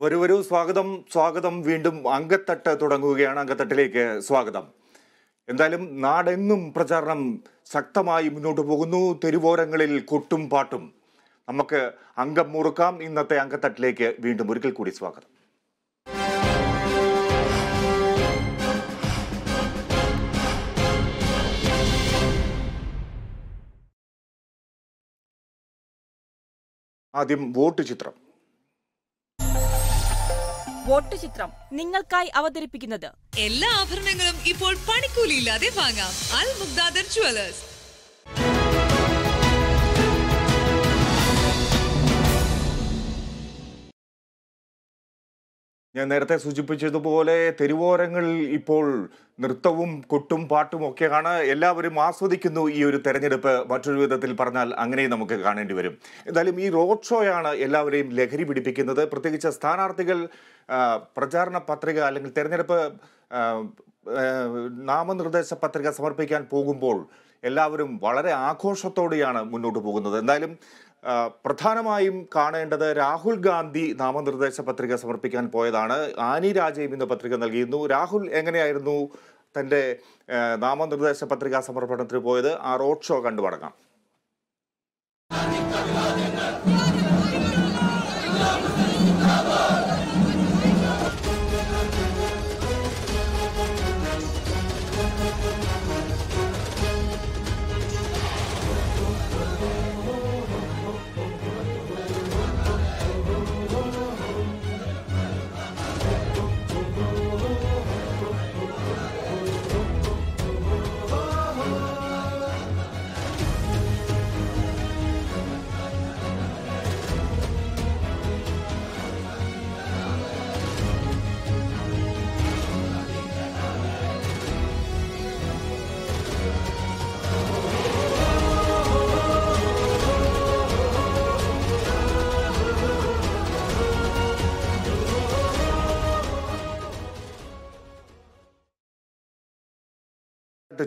വരൂ സ്വാഗതം സ്വാഗതം. വീണ്ടും അങ്കത്തട്ട് തുടങ്ങുകയാണ്. അങ്കത്തട്ടിലേക്ക് സ്വാഗതം. എന്തായാലും നാടെന്നും പ്രചാരണം ശക്തമായി മുന്നോട്ട് പോകുന്നു. തെരുവോരങ്ങളിൽ കൊട്ടും പാട്ടും. നമുക്ക് അംഗം മുറുക്കാം. ഇന്നത്തെ അങ്കത്തട്ടിലേക്ക് വീണ്ടും ഒരിക്കൽ കൂടി സ്വാഗതം. ആദ്യം വോട്ട് ചിത്രം. വോട്ട് ചിത്രം നിങ്ങൾക്കായി അവതരിപ്പിക്കുന്നത്. എല്ലാ ആഭരണങ്ങളും ഇപ്പോൾ പണിക്കൂലിയില്ലാതെ വാങ്ങാം. അൽ മുഗ്ദാദർ ജുവലേഴ്സ് ഞാൻ നേരത്തെ സൂചിപ്പിച്ചതുപോലെ തെരുവോരങ്ങളിൽ ഇപ്പോൾ നൃത്തവും കൊട്ടും പാട്ടും ഒക്കെയാണ്. എല്ലാവരും ആസ്വദിക്കുന്നു ഈ ഒരു തെരഞ്ഞെടുപ്പ്. മറ്റൊരു വിധത്തിൽ പറഞ്ഞാൽ അങ്ങനെയും നമുക്ക് കാണേണ്ടി വരും. എന്തായാലും ഈ റോഡ് ഷോയാണ് എല്ലാവരെയും ലഹരി പിടിപ്പിക്കുന്നത്. പ്രത്യേകിച്ച് സ്ഥാനാർത്ഥികൾ പ്രചാരണ പത്രിക അല്ലെങ്കിൽ തെരഞ്ഞെടുപ്പ് നാമനിർദ്ദേശ പത്രിക സമർപ്പിക്കാൻ പോകുമ്പോൾ എല്ലാവരും വളരെ ആഘോഷത്തോടെയാണ് മുന്നോട്ട് പോകുന്നത്. എന്തായാലും പ്രധാനമായും കാണേണ്ടത് രാഹുൽ ഗാന്ധി നാമനിർദ്ദേശ പത്രിക സമർപ്പിക്കാൻ പോയതാണ്. ആനി രാജയും ഇന്ന് പത്രിക നൽകിയിരുന്നു. രാഹുൽ എങ്ങനെയായിരുന്നു തന്റെ നാമനിർദ്ദേശ പത്രികാ സമർപ്പണത്തിന് പോയത്? ആ റോഡ് ഷോ കണ്ടു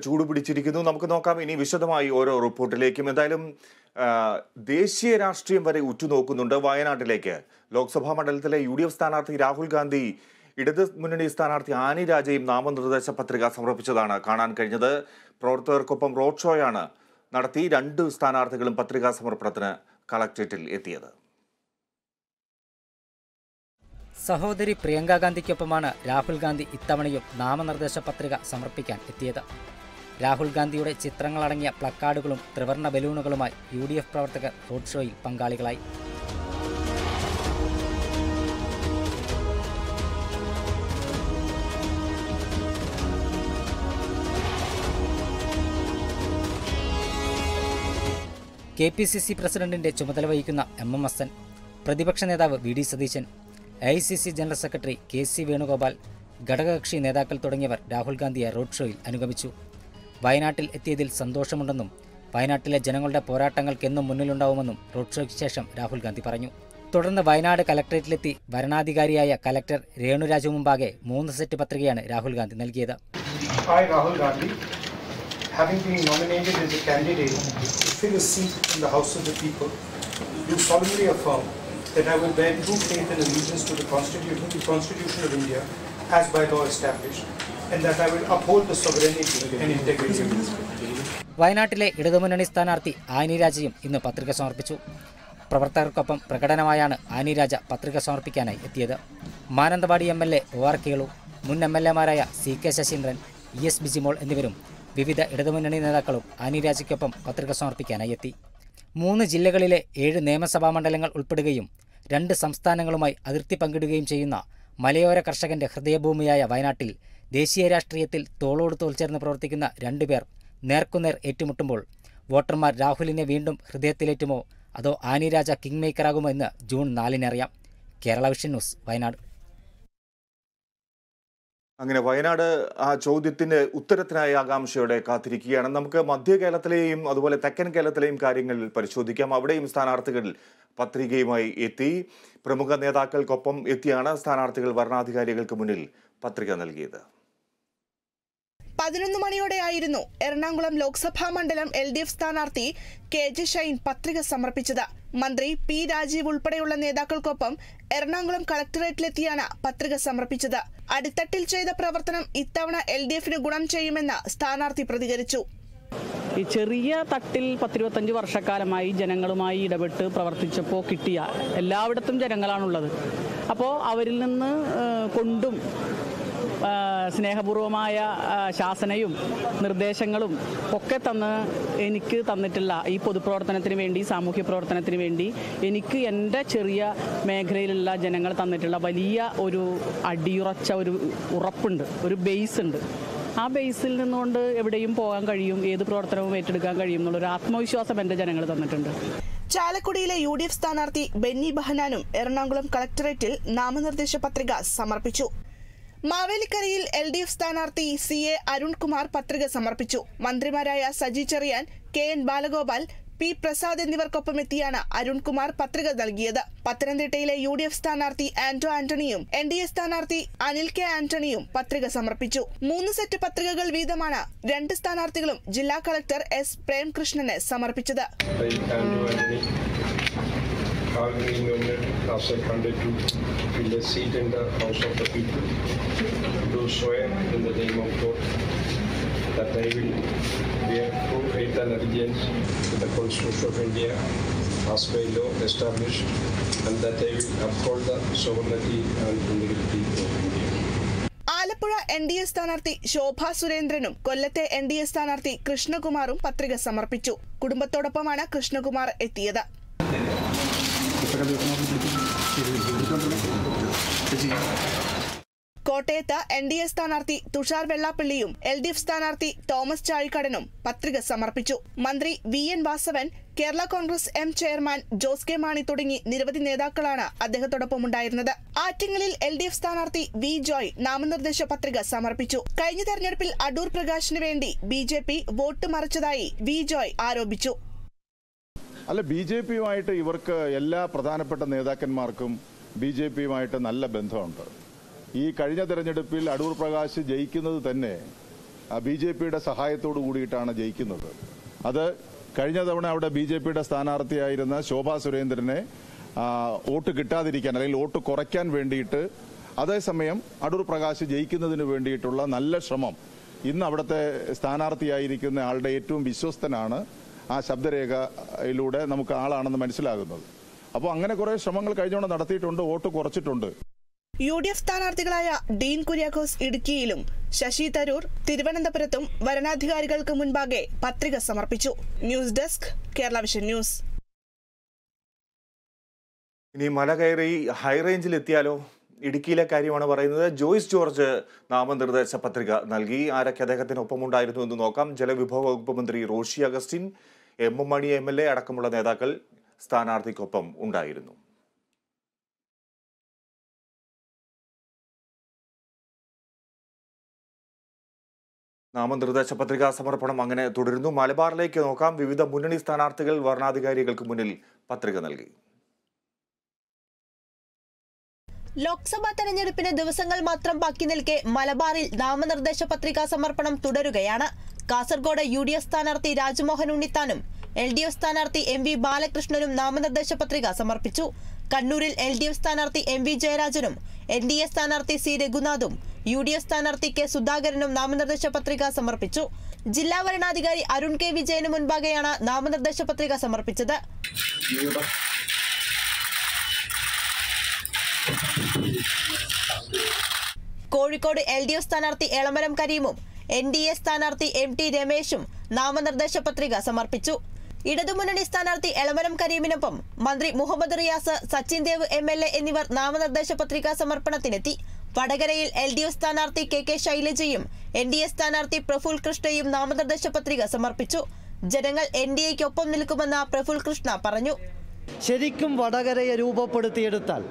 ചൂട് പിടിച്ചിരിക്കുന്നു. നമുക്ക് നോക്കാം. ഇനി വിശദമായി ഓരോ റിപ്പോർട്ടിലേക്കും. എന്തായാലും ദേശീയ രാഷ്ട്രീയം വരെ ഉറ്റുനോക്കുന്നുണ്ട് വയനാട്ടിലേക്ക്. ലോക്സഭാ മണ്ഡലത്തിലെ യു ഡി എഫ് സ്ഥാനാർത്ഥി രാഹുൽ ഗാന്ധി ഇടത് മുന്നണി സ്ഥാനാർത്ഥി ആനി രാജയും നാമനിർദ്ദേശ പത്രിക സമർപ്പിച്ചതാണ് കാണാൻ കഴിഞ്ഞത്. പ്രവർത്തകർക്കൊപ്പം റോഡ് ഷോയാണ് നടത്തി രണ്ട് സ്ഥാനാർത്ഥികളും പത്രികാ സമർപ്പണത്തിന് കളക്ട്രേറ്റിൽ എത്തിയത്. സഹോദരി പ്രിയങ്കാ ഗാന്ധിക്കൊപ്പമാണ് രാഹുൽ ഗാന്ധി ഇത്തവണയും നാമനിർദ്ദേശ പത്രിക സമർപ്പിക്കാൻ എത്തിയത്. രാഹുൽ ഗാന്ധിയുടെ ചിത്രങ്ങളടങ്ങിയ പ്ലക്കാർഡുകളും ത്രിവർണ ബലൂണുകളുമായി യു ഡി എഫ് പ്രവർത്തകർ റോഡ് ഷോയിൽ പങ്കാളികളായി. കെ പി സി സി പ്രസിഡന്റിന്റെ ചുമതല വഹിക്കുന്ന എം എം ഹസൻ പ്രതിപക്ഷ നേതാവ് V D Satheesan I C C general secretary K C Venugopal ഘടകകക്ഷി നേതാക്കൾ തുടങ്ങിയവർ രാഹുൽ ഗാന്ധിയെ റോഡ് ഷോയിൽ അനുഗമിച്ചു. വയനാട്ടിൽ എത്തിയതിൽ സന്തോഷമുണ്ടെന്നും വയനാട്ടിലെ ജനങ്ങളുടെ പോരാട്ടങ്ങൾക്ക് എന്നും മുന്നിലുണ്ടാവുമെന്നും റോഡ് ഷോയ്ക്ക് ശേഷം രാഹുൽ ഗാന്ധി പറഞ്ഞു. തുടർന്ന് വയനാട് കലക്ടറേറ്റിലെത്തി വരണാധികാരിയായ കലക്ടർ രേണുരാജു മുമ്പാകെ മൂന്ന് സെറ്റ് പത്രികയാണ് രാഹുൽ ഗാന്ധി നൽകിയത്. And that I will uphold the sovereignty and integrity of this country. വയനാട്ടിലെ ഇടതുമുന്നണി സ്ഥാനാർത്ഥി ആനി രാജയും ഇന്ന് പത്രിക സമർപ്പിച്ചു. പ്രവർത്തകർക്കൊപ്പം പ്രകടനമായാണ് ആനി രാജ പത്രിക സമർപ്പിക്കാനായി എത്തിയത്. Mananthavady M L A O R Kelu മുൻ M L എമാരായ C K Saseendran E S Bijimol എന്നിവരും വിവിധ ഇടതുമുന്നണി നേതാക്കളും ആനി രാജയ്ക്കൊപ്പം പത്രിക സമർപ്പിക്കാനായി എത്തി. മൂന്ന് ജില്ലകളിലെ ഏഴ് നിയമസഭാ മണ്ഡലങ്ങൾ ഉൾപ്പെടുകയും രണ്ട് സംസ്ഥാനങ്ങളുമായി അതിർത്തി പങ്കിടുകയും ചെയ്യുന്ന മലയോര കർഷകന്റെ ഹൃദയഭൂമിയായ വയനാട്ടിൽ ദേശീയ രാഷ്ട്രീയത്തിൽ തോളോട് തോൾ ചേർന്ന് പ്രവർത്തിക്കുന്ന രണ്ടുപേർ നേർക്കുനേർ ഏറ്റുമുട്ടുമ്പോൾ വോട്ടർമാർ രാഹുലിനെ വീണ്ടും ഹൃദയത്തിലേറ്റുമോ? അതോ ആനിരാജ കിങ് മേക്കറാകുമോ എന്ന് ജൂൺ നാലിനറിയാം കേരള വിഷൻ ന്യൂസ് വയനാട്. അങ്ങനെ വയനാട് ആ ചോദ്യത്തിന്റെ ഉത്തരത്തിനായി ആകാംക്ഷയോടെ കാത്തിരിക്കുകയാണ്. നമുക്ക് മധ്യ കേരളത്തിലെയും അതുപോലെ തെക്കൻ കേരളത്തിലെയും കാര്യങ്ങൾ പരിശോധിക്കാം. അവിടെയും സ്ഥാനാർത്ഥികളിൽ പത്രികയുമായി എത്തി. പ്രമുഖ നേതാക്കൾക്കൊപ്പം എത്തിയാണ് സ്ഥാനാർത്ഥികൾ വരണാധികാരികൾക്ക് മുന്നിൽ പത്രിക നൽകിയത്. പതിനൊന്ന് മണിയോടെയായിരുന്നു എറണാകുളം ലോക്സഭാ മണ്ഡലം എൽ ഡി എഫ് സ്ഥാനാർത്ഥി കെ ജെ ഷൈൻ പത്രിക സമർപ്പിച്ചത്. മന്ത്രി പി രാജീവ് ഉൾപ്പെടെയുള്ള നേതാക്കൾക്കൊപ്പം എറണാകുളം കളക്ടറേറ്റിലെത്തിയാണ് പത്രിക സമർപ്പിച്ചത്. അടിത്തട്ടിൽ ചെയ്ത പ്രവർത്തനം ഇത്തവണ എൽ ഡി എഫിന് ഗുണം ചെയ്യുമെന്ന് സ്ഥാനാർത്ഥി പ്രതികരിച്ചു. ഈ ചെറിയ തട്ടിൽ പത്തിരുപത്തഞ്ച് വർഷക്കാലമായി ജനങ്ങളുമായി ഇടപെട്ട് പ്രവർത്തിച്ചപ്പോൾ കിട്ടിയ എല്ലായിടത്തും ജനങ്ങളാണുള്ളത്. അപ്പോൾ അവരിൽ നിന്ന് കൊണ്ടും സ്നേഹപൂർവമായ ശാസനയും നിർദ്ദേശങ്ങളും ഒക്കെ തന്ന് എനിക്ക് തന്നിട്ടുള്ള ഈ പൊതുപ്രവർത്തനത്തിന് വേണ്ടി സാമൂഹ്യ പ്രവർത്തനത്തിന് വേണ്ടി എനിക്ക് എന്റെ ചെറിയ മേഖലയിലുള്ള ജനങ്ങൾ തന്നിട്ടുള്ള വലിയ ഒരു അടിയുറച്ച ഒരു ഉറപ്പുണ്ട് ഒരു ബേസ് ഉണ്ട് ആ ബേസിൽ നിന്നുകൊണ്ട് എവിടെയും പോകാൻ കഴിയും ഏത് പ്രവർത്തനവും ഏറ്റെടുക്കാൻ കഴിയും എന്നുള്ളൊരു ആത്മവിശ്വാസം എന്റെ ജനങ്ങൾ തന്നിട്ടുണ്ട്. ചാലക്കുടിയിലെ യു ഡി എഫ് സ്ഥാനാർത്ഥി ബെന്നി ബഹനാനും എറണാകുളം കളക്ടറേറ്റിൽ നാമനിർദ്ദേശ പത്രിക സമർപ്പിച്ചു. മാവേലിക്കരയിൽ എൽ ഡി എഫ് സ്ഥാനാർത്ഥി സി എ അരുൺകുമാർ പത്രിക സമർപ്പിച്ചു. മന്ത്രിമാരായ Saji Cherian K N Balagopal P Prasad എന്നിവർക്കൊപ്പം എത്തിയാണ് അരുൺകുമാർ പത്രിക നൽകിയത്. പത്തനംതിട്ടയിലെ യു ഡി എഫ് സ്ഥാനാർത്ഥി ആന്റോ ആന്റണിയും എൻ ഡി എ സ്ഥാനാർത്ഥി അനിൽ കെ ആന്റണിയും പത്രിക സമർപ്പിച്ചു. മൂന്ന് സെറ്റ് പത്രികകൾ വീതമാണ് രണ്ട് സ്ഥാനാർത്ഥികളും ജില്ലാ കളക്ടർ എസ് പ്രേംകൃഷ്ണന് സമർപ്പിച്ചത്. I are being as a candidate to fill a seat in the House of the People. Do swear in the name of God that I will bear true faith and allegiance to the Constitution of India as by law established and that I will uphold the sovereignty and integrity of India. Alappuzha N D A സ്ഥാനാർത്ഥി ശോഭ സുരേന്ദ്രനും കൊല്ലത്തെ N D A സ്ഥാനാർത്ഥി കൃഷ്ണകുമാറും പത്രിക സമർപ്പിച്ചു കുടുംബത്തോടൊപ്പമാണ് കൃഷ്ണകുമാർ എത്തിയത് കോട്ടയത്ത് N D A സ്ഥാനാർത്ഥി തുഷാർ വെള്ളാപ്പള്ളിയും എൽ ഡി എഫ് സ്ഥാനാർത്ഥി തോമസ് ചാഴിക്കടനും പത്രിക സമർപ്പിച്ചു. മന്ത്രി V N Vasavan Kerala Congress M chairman Jose K Mani തുടങ്ങി നിരവധി നേതാക്കളാണ് അദ്ദേഹത്തോടൊപ്പം ഉണ്ടായിരുന്നത് ആറ്റിങ്ങലിൽ എൽ ഡി എഫ് സ്ഥാനാർത്ഥി വി ജോയ് നാമനിർദ്ദേശ പത്രിക സമർപ്പിച്ചു. കഴിഞ്ഞ തെരഞ്ഞെടുപ്പിൽ അടൂർ പ്രകാശിന് വേണ്ടി ബി വോട്ട് മറിച്ചതായി വി ജോയ് ആരോപിച്ചു. അല്ല ബി ജെ പിയുമായിട്ട് ഇവർക്ക് എല്ലാ പ്രധാനപ്പെട്ട നേതാക്കന്മാർക്കും ബി ജെ പിയുമായിട്ട് നല്ല ബന്ധമുണ്ട്. ഈ കഴിഞ്ഞ തെരഞ്ഞെടുപ്പിൽ അടൂർ പ്രകാശ് ജയിക്കുന്നത് തന്നെ ബി ജെ പിയുടെ സഹായത്തോടു കൂടിയിട്ടാണ് ജയിക്കുന്നത്. അത് കഴിഞ്ഞ തവണ അവിടെ ബി ജെ പിയുടെ സ്ഥാനാർത്ഥിയായിരുന്ന ശോഭാ സുരേന്ദ്രനെ വോട്ട് കിട്ടാതിരിക്കാൻ അല്ലെങ്കിൽ വോട്ട് കുറയ്ക്കാൻ വേണ്ടിയിട്ട് അതേസമയം അടൂർ പ്രകാശ് ജയിക്കുന്നതിന് വേണ്ടിയിട്ടുള്ള നല്ല ശ്രമം ഇന്ന് അവിടുത്തെ സ്ഥാനാർത്ഥിയായിരിക്കുന്ന ആളുടെ ഏറ്റവും വിശ്വസ്തനാണ് ആ ശബ്ദരേഖയിലൂടെ നമുക്ക് ആളാണെന്ന് മനസ്സിലാകുന്നത്. അപ്പോൾ അങ്ങനെ കുറേ ശ്രമങ്ങൾ കഴിഞ്ഞോണ്ട് നടത്തിയിട്ടുണ്ട് വോട്ട് കുറച്ചിട്ടുണ്ട്. യു ഡി എഫ് സ്ഥാനാർത്ഥികളായ ഡീൻ കുര്യാക്കോസ് ഇടുക്കിയിലും ശശി തരൂർ തിരുവനന്തപുരത്തും വരണാധികാരികൾക്ക് മുൻപാകെ പത്രിക സമർപ്പിച്ചു. News desk Kerala Vision News. ഇനി മല കയറി ഹൈറേഞ്ചിൽ എത്തിയാലോ ഇടുക്കിയിലെ കാര്യമാണ് പറയുന്നത്. ജോയ്സ് ജോർജ് നാമനിർദ്ദേശ പത്രിക നൽകി. ആരൊക്കെ അദ്ദേഹത്തിനൊപ്പം ഉണ്ടായിരുന്നു എന്ന് നോക്കാം. ജലവിഭവ വകുപ്പ് മന്ത്രി Roshy Augustine M M Mani M L A അടക്കമുള്ള നേതാക്കൾ സ്ഥാനാർത്ഥിക്കൊപ്പം ഉണ്ടായിരുന്നു. നാമനിർദ്ദേശ പത്രികാ സമർപ്പണം അങ്ങനെ തുടരുന്നു. മലബാറിലേക്ക് നോക്കാം. വിവിധ മുന്നണി സ്ഥാനാർത്ഥികൾ വരണാധികാരികൾക്ക് മുന്നിൽ പത്രിക നൽകി. ലോക്സഭാ തെരഞ്ഞെടുപ്പിന് ദിവസങ്ങൾ മാത്രം ബാക്കി നിൽക്കെ മലബാറിൽ നാമനിർദ്ദേശ പത്രികാ സമർപ്പണം തുടരുകയാണ്. കാസർഗോഡ് യു ഡി എഫ് സ്ഥാനാർത്ഥി രാജ്മോഹൻ ഉണ്ണിത്താനും എൽ ഡി എഫ് സ്ഥാനാർത്ഥി എം വി ബാലകൃഷ്ണനും നാമനിർദ്ദേശ പത്രിക സമർപ്പിച്ചു. കണ്ണൂരിൽ എൽ ഡി എഫ് സ്ഥാനാർത്ഥി എം വി ജയരാജനും എൻ ഡി എ സ്ഥാനാർത്ഥി സി രഘുനാഥും യു ഡി എഫ് സ്ഥാനാർത്ഥി കെ സുധാകരനും നാമനിർദ്ദേശ പത്രിക സമർപ്പിച്ചു. ജില്ലാ വരണാധികാരി അരുൺ കെ വിജയന് മുൻപാകെയാണ് നാമനിർദ്ദേശ പത്രിക സമർപ്പിച്ചത്. കോഴിക്കോട് എൽ ഡി എഫ് സ്ഥാനാർത്ഥി എളമരം കരീമും എൻ ഡി എ സ്ഥാനാർത്ഥി എം ടി രമേശും നാമനിർദ്ദേശ പത്രിക സമർപ്പിച്ചു. ഇടതുമുന്നണി സ്ഥാനാർത്ഥി എളമരം കരീമിനൊപ്പം മന്ത്രി Muhammad Riyas Sachin Dev M L A എന്നിവർ നാമനിർദ്ദേശ പത്രികാ സമർപ്പണത്തിനെത്തി. വടകരയിൽ എൽ ഡി എഫ് സ്ഥാനാർത്ഥി കെ കെ ശൈലജയും എൻ ഡി എ സ്ഥാനാർത്ഥി പ്രഫുൽ കൃഷ്ണയും നാമനിർദ്ദേശ പത്രിക സമർപ്പിച്ചു. ജനങ്ങൾ എൻ ഡി എക്കൊപ്പം നിൽക്കുമെന്ന് പ്രഫുൽ കൃഷ്ണ പറഞ്ഞു. ശരിക്കും വടകരയെ രൂപപ്പെടുത്തിയെടുത്താൽ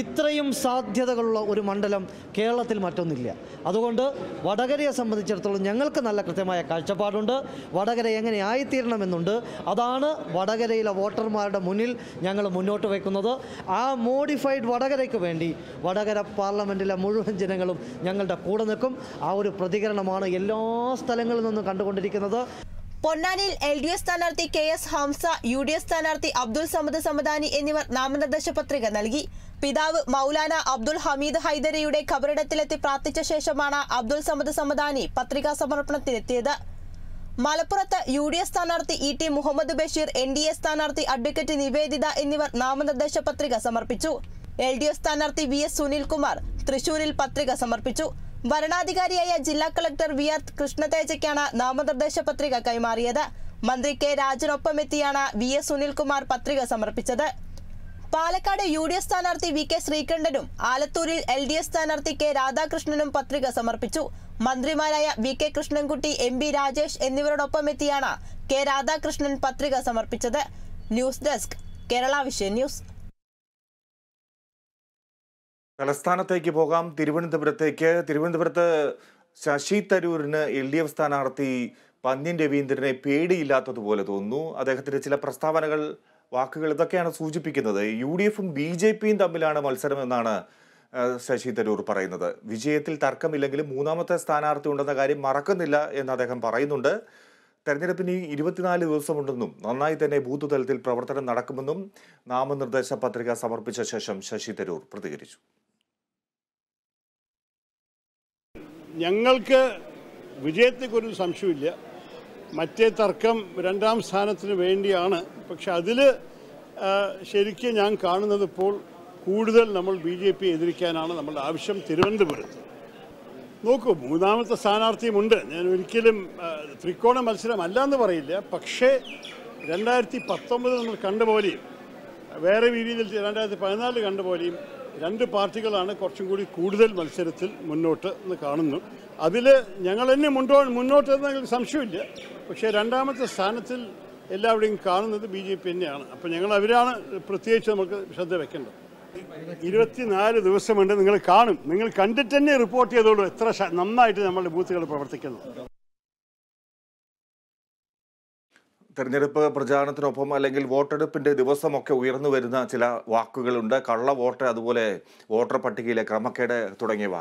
ഇത്രയും സാധ്യതകളുള്ള ഒരു മണ്ഡലം കേരളത്തിൽ മറ്റൊന്നില്ല. അതുകൊണ്ട് വടകരയെ സംബന്ധിച്ചിടത്തോളം ഞങ്ങൾക്ക് നല്ല കൃത്യമായ കാഴ്ചപ്പാടുണ്ട്. വടകര എങ്ങനെ ആയിത്തീരണമെന്നുണ്ട്. അതാണ് വടകരയിലെ വോട്ടർമാരുടെ മുന്നിൽ ഞങ്ങൾ മുന്നോട്ട് വയ്ക്കുന്നത് ആ മോഡിഫൈഡ് വടകരയ്ക്ക് വേണ്ടി വടകര പാർലമെന്റിലെ മുഴുവൻ ജനങ്ങളും ഞങ്ങളുടെ കൂടെ നിൽക്കും. ആ ഒരു പ്രതികരണമാണ് എല്ലാ സ്ഥലങ്ങളിൽ നിന്നും കണ്ടുകൊണ്ടിരിക്കുന്നത്. പൊന്നാനിയിൽ എൽ ഡി എഫ് സ്ഥാനാർത്ഥി K S Hamza U D F സ്ഥാനാർത്ഥി അബ്ദുൾ സമദ് സമദാനി എന്നിവർ നാമനിർദ്ദേശ പത്രിക നൽകി. പിതാവ് മൗലാന അബ്ദുൾ ഹമീദ് ഹൈദരിയുടെ ഖബറിടത്തിലെത്തി പ്രാർത്ഥിച്ച ശേഷമാണ് അബ്ദുൾ സമദ് സമദാനി പത്രികാ സമർപ്പണത്തിനെത്തിയത് മലപ്പുറത്ത് യു ഡി എഫ് സ്ഥാനാർത്ഥി E T Muhammad Basheer N D A സ്ഥാനാർത്ഥി അഡ്വക്കേറ്റ് നിവേദിത എന്നിവർ നാമനിർദ്ദേശ പത്രിക സമർപ്പിച്ചു. എൽ ഡി എഫ് സ്ഥാനാർത്ഥി വി എസ് സുനിൽകുമാർ തൃശൂരിൽ പത്രിക സമർപ്പിച്ചു. വരണാധികാരിയായ ജില്ലാ കളക്ടർ വി ആർ കൃഷ്ണതേജയ്ക്കാണ് നാമനിർദ്ദേശ പത്രിക കൈമാറിയത്. മന്ത്രി കെ രാജനൊപ്പമെത്തിയാണ് വി എസ് സുനിൽകുമാർ പത്രിക സമർപ്പിച്ചത്. പാലക്കാട് യു ഡി എഫ് സ്ഥാനാർത്ഥി വി കെ ശ്രീകണ്ഠനും ആലത്തൂരിൽ എൽ ഡി എഫ് സ്ഥാനാർത്ഥി കെ രാധാകൃഷ്ണനും പത്രിക സമർപ്പിച്ചു. മന്ത്രിമാരായ V K Krishnankutty M B Rajesh എന്നിവരോടൊപ്പമെത്തിയാണ് K Radhakrishnan പത്രിക സമർപ്പിച്ചത്. News desk Kerala vision news. തലസ്ഥാനത്തേക്ക് പോകാം. തിരുവനന്തപുരത്തേക്ക്. തിരുവനന്തപുരത്ത് ശശി തരൂരിന് എൽ ഡി എഫ് സ്ഥാനാർത്ഥി പന്ന്യൻ രവീന്ദ്രനെ പേടിയില്ലാത്തതുപോലെ തോന്നുന്നു. അദ്ദേഹത്തിന്റെ ചില പ്രസ്താവനകൾ വാക്കുകൾ ഇതൊക്കെയാണ് സൂചിപ്പിക്കുന്നത്. യു ഡി എഫും ബി ജെ പിയും തമ്മിലാണ് മത്സരം എന്നാണ് ശശി തരൂർ പറയുന്നത്. വിജയത്തിൽ തർക്കമില്ലെങ്കിലും മൂന്നാമത്തെ സ്ഥാനാർത്ഥി ഉണ്ടെന്ന കാര്യം മറക്കുന്നില്ല എന്ന് അദ്ദേഹം പറയുന്നുണ്ട്. തെരഞ്ഞെടുപ്പിന് ഇരുപത്തിനാല് ദിവസമുണ്ടെന്നും നന്നായി തന്നെ ബൂത്ത് തലത്തിൽ പ്രവർത്തനം നടക്കുമെന്നും നാമനിർദ്ദേശ പത്രിക സമർപ്പിച്ച ശേഷം ശശി തരൂർ പ്രതികരിച്ചു. ഞങ്ങൾക്ക് വിജയത്തെക്കുറിച്ച് സംശയമില്ല മറ്റേ തർക്കം രണ്ടാം സ്ഥാനത്തിന് വേണ്ടിയാണ്. പക്ഷെ അതിൽ ശരിക്കും ഞാൻ കാണുന്നത് ഇപ്പോൾ കൂടുതൽ നമ്മൾ ബി ജെ പി എതിരിക്കാനാണ് നമ്മളുടെ ആവശ്യം തിരുവനന്തപുരത്ത്. നോക്കൂ മൂന്നാമത്തെ സ്ഥാനാർത്ഥിയുമുണ്ട്. ഞാൻ ഒരിക്കലും ത്രികോണ മത്സരം അല്ല എന്ന് പറയില്ല. പക്ഷേ രണ്ടായിരത്തി പത്തൊമ്പത് നമ്മൾ കണ്ടുപോലെയും വേറെ രീതിയിൽ രണ്ടായിരത്തി പതിനാല് കണ്ട പോലെയും രണ്ട് പാർട്ടികളാണ് കുറച്ചും കൂടി കൂടുതൽ മത്സരത്തിൽ മുന്നോട്ട് എന്ന് കാണുന്നു. അതിൽ ഞങ്ങൾ തന്നെ മുന്നോ മുന്നോട്ട് എന്നതിൽ സംശയമില്ല. പക്ഷേ രണ്ടാമത്തെ സ്ഥാനത്തിൽ എല്ലാവരുടെയും കാണുന്നത് ബി ജെ പി തന്നെയാണ്. അപ്പോൾ ഞങ്ങൾ അവരാണ് പ്രത്യേകിച്ച് നമുക്ക് ശ്രദ്ധ വെക്കേണ്ടത്. ഇരുപത്തിനാല് ദിവസമുണ്ട് നിങ്ങൾ കാണും. നിങ്ങൾ കണ്ടിട്ട് തന്നെ റിപ്പോർട്ട് ചെയ്തോളൂ എത്ര നന്നായിട്ട് നമ്മളുടെ ബൂത്തുകൾ പ്രവർത്തിക്കുന്നത് തെരഞ്ഞെടുപ്പ് പ്രചാരണത്തിനൊപ്പം അല്ലെങ്കിൽ വോട്ടെടുപ്പിന്റെ ദിവസമൊക്കെ ഉയർന്നു വരുന്ന ചില വാക്കുകളുണ്ട്. കള്ള വോട്ട് അതുപോലെ വോട്ടർ പട്ടികയിലെ ക്രമക്കേട് തുടങ്ങിയവ.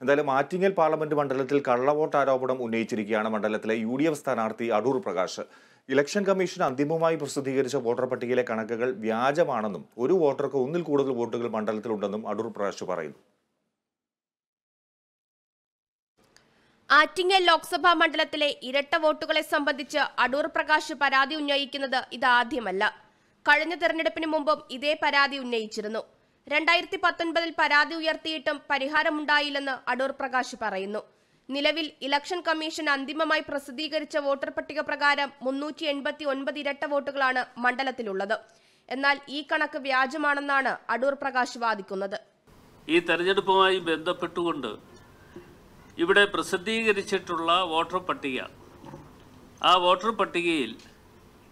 എന്തായാലും ആറ്റിങ്ങൽ പാർലമെന്റ് മണ്ഡലത്തിൽ കള്ള വോട്ട് ആരോപണം ഉന്നയിച്ചിരിക്കുകയാണ് മണ്ഡലത്തിലെ യു ഡി എഫ് സ്ഥാനാർത്ഥി അടൂർ പ്രകാശ്. ഇലക്ഷൻ കമ്മീഷൻ അന്തിമമായി പ്രസിദ്ധീകരിച്ച വോട്ടർ പട്ടികയിലെ കണക്കുകൾ വ്യാജമാണെന്നും ഒരു വോട്ടർക്ക് ഒന്നിൽ കൂടുതൽ വോട്ടുകൾ മണ്ഡലത്തിലുണ്ടെന്നും അടൂർ പ്രകാശ് പറയുന്നു. ആറ്റിങ്ങൽ ലോക്സഭാ മണ്ഡലത്തിലെ ഇരട്ട വോട്ടുകളെ സംബന്ധിച്ച് അടൂർ പ്രകാശ് പരാതി ഉന്നയിക്കുന്നത് ഇതാദ്യമല്ല. കഴിഞ്ഞ തെരഞ്ഞെടുപ്പിന് മുമ്പും ഇതേ പരാതി ഉന്നയിച്ചിരുന്നു. രണ്ടായിരത്തി പത്തൊൻപതിൽ പരാതി ഉയർത്തിയിട്ടും പരിഹാരമുണ്ടായില്ലെന്ന് അടൂർ പ്രകാശ് പറയുന്നു. നിലവിൽ ഇലക്ഷൻ കമ്മീഷൻ അന്തിമമായി പ്രസിദ്ധീകരിച്ച വോട്ടർ പട്ടിക പ്രകാരം മുന്നൂറ്റി എൺപത്തി ഒൻപത് ഇരട്ട വോട്ടുകളാണ് മണ്ഡലത്തിലുള്ളത്. എന്നാൽ ഈ കണക്ക് വ്യാജമാണെന്നാണ് അടൂർ പ്രകാശ് വാദിക്കുന്നത്. ഈ തെരഞ്ഞെടുപ്പുമായി ബന്ധപ്പെട്ടുകൊണ്ട് ഇവിടെ പ്രസിദ്ധീകരിച്ചിട്ടുള്ള വോട്ടർ പട്ടിക. ആ വോട്ടർ പട്ടികയിൽ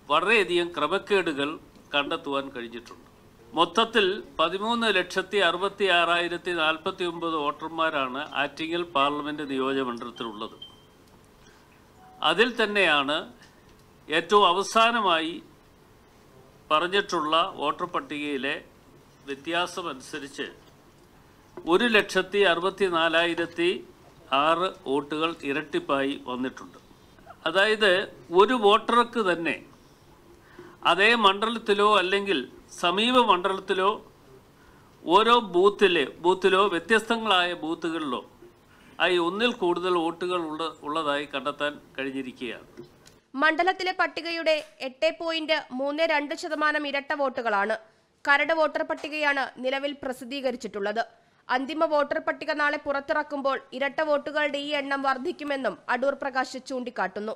വളരെയധികം ക്രമക്കേടുകൾ കണ്ടെത്തുവാൻ കഴിഞ്ഞിട്ടുണ്ട്. മൊത്തത്തിൽ പതിമൂന്ന് ലക്ഷത്തി അറുപത്തി ആറായിരത്തി നാൽപ്പത്തി ഒമ്പത് വോട്ടർമാരാണ് ആറ്റിങ്ങൽ പാർലമെന്റ് നിയോജകമണ്ഡലത്തിലുള്ളത് അതിൽ തന്നെയാണ് ഏറ്റവും അവസാനമായി പറഞ്ഞിട്ടുള്ള വോട്ടർ പട്ടികയിലെ വ്യത്യാസമനുസരിച്ച് ഒരു ലക്ഷത്തി അറുപത്തി നാലായിരത്തി ആറ് വോട്ടുകൾ ഇരട്ടിപ്പായി വന്നിട്ടുണ്ട്. അതായത് ഒരു വോട്ടർക്ക് തന്നെ അതേ മണ്ഡലത്തിലോ അല്ലെങ്കിൽ സമീപ മണ്ഡലത്തിലോ ഓരോ ബൂത്തിലെ ബൂത്തിലോ വ്യത്യസ്തങ്ങളായ ബൂത്തുകളിലോ ആയി ഒന്നിൽ കൂടുതൽ വോട്ടുകൾ ഉള്ള ഉള്ളതായി കണ്ടെത്താൻ കഴിഞ്ഞിരിക്കുകയാണ്. മണ്ഡലത്തിലെ പട്ടികയുടെ എട്ട് പോയിന്റ് മൂന്ന് രണ്ട് ശതമാനം ഇരട്ട വോട്ടുകളാണ് കരട് വോട്ടർ പട്ടികയാണ് നിലവിൽ പ്രസിദ്ധീകരിച്ചിട്ടുള്ളത്. അന്തിമ വോട്ടർ പട്ടിക നാളെ പുറത്തിറക്കുമ്പോൾ ഇരട്ട വോട്ടുകളുടെ ഈ എണ്ണം വർദ്ധിക്കുമെന്നും അടൂർ പ്രകാശ് ചൂണ്ടിക്കാട്ടുന്നു.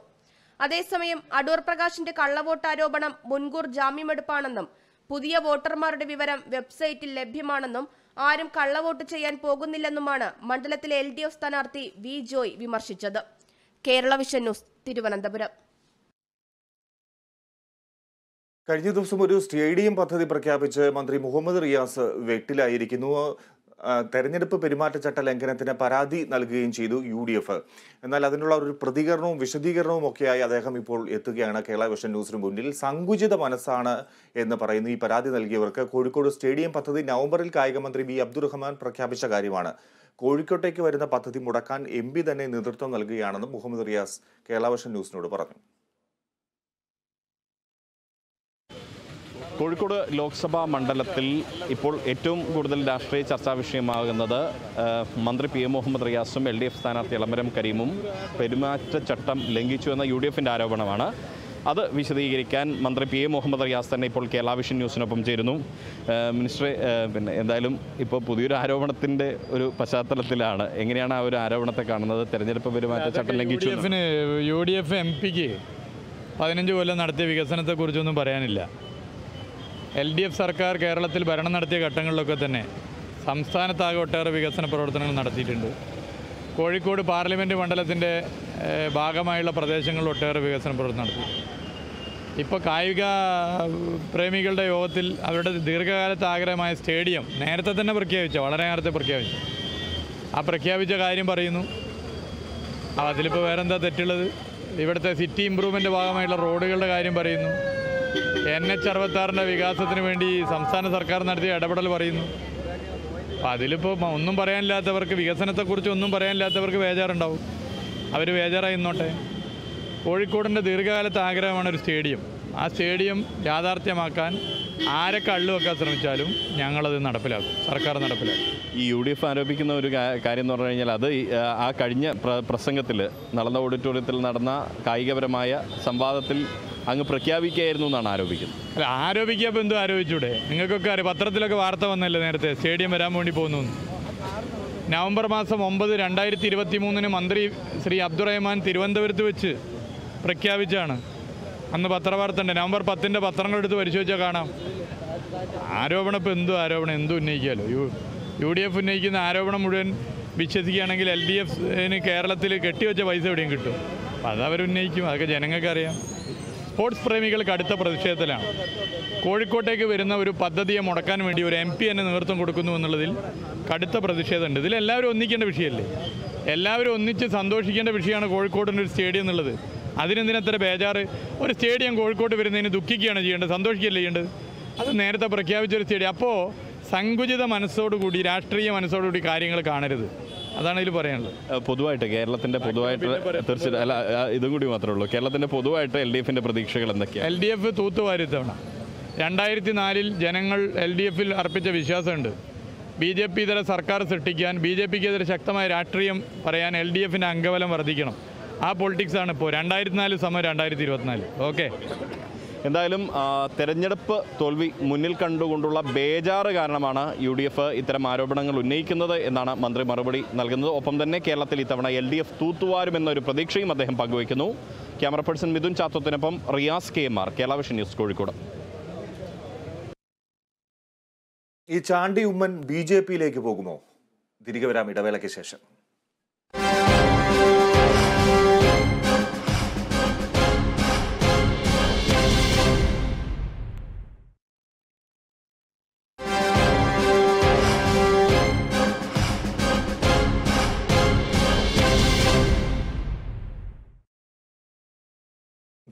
അതേസമയം അടൂർ പ്രകാശിന്റെ കള്ളവോട്ട് ആരോപണം മുൻകൂർ ജാമ്യമെടുപ്പാണെന്നും പുതിയ വോട്ടർമാരുടെ വിവരം വെബ്സൈറ്റിൽ ലഭ്യമാണെന്നും ആരും കള്ളവോട്ട് ചെയ്യാൻ പോകുന്നില്ലെന്നുമാണ് മണ്ഡലത്തിലെ എൽ ഡി എഫ് സ്ഥാനാർത്ഥി V Joy വിമർശിച്ചത്. Kerala Vision News Thiruvananthapuram. കഴിഞ്ഞ ദിവസം ഒരു സ്റ്റേഡിയം പദ്ധതി പ്രഖ്യാപിച്ച് മന്ത്രി മുഹമ്മദ് റിയാസ് വെട്ടിലായിരിക്കുന്നു. തെരഞ്ഞെടുപ്പ് പെരുമാറ്റച്ചട്ട ലംഘനത്തിന് പരാതി നൽകുകയും ചെയ്തു യു ഡി എഫ് എന്നാൽ അതിനുള്ള ഒരു പ്രതികരണവും വിശദീകരണവും ഒക്കെയായി അദ്ദേഹം ഇപ്പോൾ എത്തുകയാണ് കേരള വിഷൻ ന്യൂസിന് മുന്നിൽ. സങ്കുചിത മനസ്സാണ് എന്ന് പറയുന്നു. ഈ പരാതി നൽകിയവർക്ക് കോഴിക്കോട് സ്റ്റേഡിയം പദ്ധതി നവംബറിൽ കായിക മന്ത്രി വി അബ്ദുറഹ്മാൻ പ്രഖ്യാപിച്ച കാര്യമാണ്. കോഴിക്കോട്ടേക്ക് വരുന്ന പദ്ധതി മുടക്കാൻ എം തന്നെ നേതൃത്വം നൽകുകയാണെന്നും മുഹമ്മദ് റിയാസ് കേരള വിഷൻ ന്യൂസിനോട് പറഞ്ഞു. കോഴിക്കോട് ലോക്സഭാ മണ്ഡലത്തിൽ ഇപ്പോൾ ഏറ്റവും കൂടുതൽ രാഷ്ട്രീയ ചർച്ചാ വിഷയമാകുന്നത് മന്ത്രി പി എം മുഹമ്മദ് റിയാസും എൽ ഡി എഫ് സ്ഥാനാർത്ഥി എളമരം കരീമും പെരുമാറ്റച്ചട്ടം ലംഘിച്ചു എന്ന യു ഡി എഫിന്റെ ആരോപണമാണ്. അത് വിശദീകരിക്കാൻ മന്ത്രി പി എ മുഹമ്മദ് റിയാസ് തന്നെ ഇപ്പോൾ കേരള വിഷൻ ന്യൂസിനൊപ്പം ചേരുന്നു. മിനിസ്റ്റർ പിന്നെ എന്തായാലും ഇപ്പോൾ പുതിയൊരു ആരോപണത്തിന്റെ ഒരു പശ്ചാത്തലത്തിലാണ്. എങ്ങനെയാണ് ആ ഒരു ആരോപണത്തെ കാണുന്നത്? തെരഞ്ഞെടുപ്പ് പെരുമാറ്റച്ചട്ടം ലംഘിച്ചു യു ഡി എഫ് എം പിക്ക് പതിനഞ്ച് കൊല്ലം നടത്തിയ വികസനത്തെക്കുറിച്ചൊന്നും പറയാനില്ല. എൽ ഡി എഫ് സർക്കാർ കേരളത്തിൽ ഭരണം നടത്തിയ ഘട്ടങ്ങളിലൊക്കെ തന്നെ സംസ്ഥാനത്താകെ ഒട്ടേറെ വികസന പ്രവർത്തനങ്ങൾ നടത്തിയിട്ടുണ്ട്. കോഴിക്കോട് പാർലമെന്റ് മണ്ഡലത്തിന്റെ ഭാഗമായുള്ള പ്രദേശങ്ങളിൽ ഒട്ടേറെ വികസന പ്രവർത്തനം നടത്തി. ഇപ്പോൾ കായിക പ്രേമികളുടെ യോഗത്തിൽ അവരുടെ ദീർഘകാലത്തെ ആഗ്രഹമായ സ്റ്റേഡിയം നേരത്തെ തന്നെ പ്രഖ്യാപിച്ച വളരെ നേരത്തെ പ്രഖ്യാപിച്ചു. ആ പ്രഖ്യാപിച്ച കാര്യം പറയുന്നു. അതിലിപ്പോൾ വേറെന്താ തെറ്റുള്ളത്? ഇവിടുത്തെ സിറ്റി ഇമ്പ്രൂവ്മെന്റ് ഭാഗമായിട്ടുള്ള റോഡുകളുടെ കാര്യം പറയുന്നു. എൻ എച്ച് അറുപത്താറിന്റെ വികാസത്തിന് വേണ്ടി സംസ്ഥാന സർക്കാർ നടത്തിയ ഇടപെടൽ പറയുന്നു. അപ്പം അതിലിപ്പോൾ ഒന്നും പറയാനില്ലാത്തവർക്ക് വികസനത്തെക്കുറിച്ച് ഒന്നും പറയാനില്ലാത്തവർക്ക് ബേജാറുണ്ടാവും അവർ ബേജാറായി നിന്നോട്ടെ. കോഴിക്കോടിന്റെ ദീർഘകാലത്തെ ആഗ്രഹമാണ് ഒരു സ്റ്റേഡിയം. ആ സ്റ്റേഡിയം യാഥാർത്ഥ്യമാക്കാൻ ആരെ കള്ളു വെക്കാൻ ശ്രമിച്ചാലും ഞങ്ങളത് നടപ്പിലാക്കും. സർക്കാർ നടപ്പിലാക്കും. ഈ യു ഡി എഫ് ആരോപിക്കുന്ന ഒരു കാര്യം എന്ന് പറഞ്ഞു കഴിഞ്ഞാൽ അത് ആ, കഴിഞ്ഞ പ്ര- പ്രസംഗത്തിൽ നടന്ന ഓഡിറ്റോറിയത്തിൽ നടന്ന കായികപരമായ സംവാദത്തിൽ അങ്ങ് പ്രഖ്യാപിക്കുകയായിരുന്നു എന്നാണ് ആരോപിക്കുന്നത്. അല്ല ആരോപിക്കപ്പോൾ എന്തോ ആരോപിച്ചൂടെ? നിങ്ങൾക്കൊക്കെ അറിയാം പത്രത്തിലൊക്കെ വാർത്ത വന്നല്ലേ നേരത്തെ സ്റ്റേഡിയം വരാൻ വേണ്ടി പോകുന്നു നവംബർ മാസം ഒമ്പത് രണ്ടായിരത്തി ഇരുപത്തി മൂന്നിന് മന്ത്രി ശ്രീ അബ്ദുറഹ്മാൻ തിരുവനന്തപുരത്ത് വെച്ച് പ്രഖ്യാപിച്ചാണ് അന്ന് പത്രവാർത്ത ഉണ്ട്. നവംബർ പത്തിന്റെ പത്രങ്ങളെടുത്ത് പരിശോധിച്ചാൽ കാണാം. ആരോപണം ഇപ്പോൾ എന്തോ ആരോപണം? എന്തോ ഉന്നയിക്കാമല്ലോ യു യു ഡി എഫ് ഉന്നയിക്കുന്ന ആരോപണം മുഴുവൻ വിശ്വസിക്കുകയാണെങ്കിൽ എൽ ഡി എഫിന് കേരളത്തിൽ കെട്ടിവെച്ച പൈസ എവിടെയും കിട്ടും. അപ്പോൾ അതവരുന്നയിക്കും. അതൊക്കെ ജനങ്ങൾക്കറിയാം. സ്പോർട്സ് പ്രേമികൾ കടുത്ത പ്രതിഷേധത്തിലാണ്. കോഴിക്കോട്ടേക്ക് വരുന്ന ഒരു പദ്ധതിയെ മുടക്കാൻ വേണ്ടി ഒരു എം പി എന്നെ നേതൃത്വം കൊടുക്കുന്നു എന്നുള്ളതിൽ കടുത്ത പ്രതിഷേധമുണ്ട്. ഇതിൽ എല്ലാവരും ഒന്നിക്കേണ്ട വിഷയമല്ലേ? എല്ലാവരും ഒന്നിച്ച് സന്തോഷിക്കേണ്ട വിഷയമാണ് കോഴിക്കോടിന്റെ ഒരു സ്റ്റേഡിയം എന്നുള്ളത്. അതിനെന്തിനത്ര ബേജാറ്? ഒരു സ്റ്റേഡിയം കോഴിക്കോട്ട് വരുന്നതിന് ദുഃഖിക്കുകയാണ് ചെയ്യേണ്ടത്. സന്തോഷിക്കുകയല്ലേ ചെയ്യേണ്ടത്? അത് നേരത്തെ പ്രഖ്യാപിച്ച ഒരു സ്റ്റേഡിയം. അപ്പോൾ സങ്കുചിത മനസ്സോടുകൂടി രാഷ്ട്രീയ മനസ്സോടുകൂടി കാര്യങ്ങൾ കാണരുത്. അതാണ് ഇതിൽ പറയാനുള്ളത്. പൊതുവായിട്ട് കേരളത്തിന്റെ പൊതുവായിട്ട് തീർച്ചയായിട്ടും അല്ല ഇതും കൂടി മാത്രമേ ഉള്ളൂ. കേരളത്തിന്റെ പൊതുവായിട്ട് എൽ ഡി എഫിന്റെ പ്രതീക്ഷകൾ എന്തൊക്കെയാണ്? എൽ ഡി എഫ് തൂത്തുവാരിത്തവണ രണ്ടായിരത്തി നാലിൽ ജനങ്ങൾ എൽ ഡി എഫിൽ അർപ്പിച്ച വിശ്വാസമുണ്ട്. ബി ജെ പി ഇതര സർക്കാർ സൃഷ്ടിക്കാൻ ബി ജെ പിക്കെതിരെ ശക്തമായ രാഷ്ട്രീയം പറയാൻ എൽ ഡി എഫിന്റെ അംഗബലം വർദ്ധിക്കണം. ആ പൊളിറ്റിക്സാണ് ഇപ്പോൾ രണ്ടായിരത്തി നാല് സമയം രണ്ടായിരത്തി ഇരുപത്തിനാല് ഓക്കെ. എന്തായാലും തെരഞ്ഞെടുപ്പ് തോൽവി മുന്നിൽ കണ്ടുകൊണ്ടുള്ള ബേജാറ് കാരണമാണ് യു ഡി എഫ് ഇത്തരം ആരോപണങ്ങൾ ഉന്നയിക്കുന്നത് എന്നാണ് മന്ത്രി മറുപടി നൽകുന്നത്. ഒപ്പം തന്നെ കേരളത്തിൽ ഇത്തവണ എൽ ഡി എഫ് തൂത്തുവാരുമെന്നൊരു പ്രതീക്ഷയും അദ്ദേഹം പങ്കുവയ്ക്കുന്നു. Camera person Mithun ചാത്തോത്തിനൊപ്പം Riyas K M R Kerala Vision News Kozhikode. ഈ ചാണ്ടി ഉമ്മൻ ബി ജെ പിയിലേക്ക് പോകുമോ? തിരികെ വരാം ഇടവേളയ്ക്ക് ശേഷം.